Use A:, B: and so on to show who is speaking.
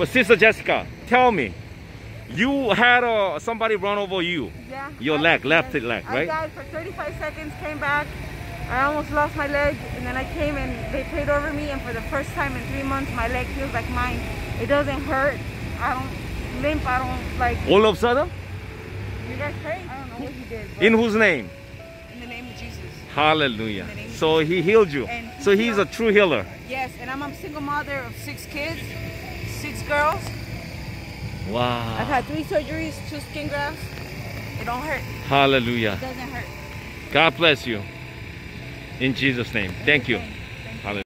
A: But Sister Jessica, tell me, you had uh, somebody run over you.
B: Yeah.
A: Your
B: I-
A: leg, left
B: yes.
A: leg,
B: I
A: right?
B: died for 35 seconds, came back. I almost lost my leg, and then I came and they prayed over me, and for the first time in three months, my leg feels like mine. It doesn't hurt. I don't limp. I don't like.
A: All of a sudden?
B: You guys prayed? I don't know what you did.
A: In whose name?
B: in the name of Jesus.
A: Hallelujah.
B: In the name of
A: So he healed you.
B: He
A: So he's a true healer.
B: Yes, and I'm a single mother of six kids, six girls.
A: Wow.
B: I've had three surgeries, two skin grafts. It don't hurt.
A: Hallelujah.
B: It doesn't hurt.
A: God bless you. In Jesus' name. Thank you.
B: Thank you.
A: Hallelujah.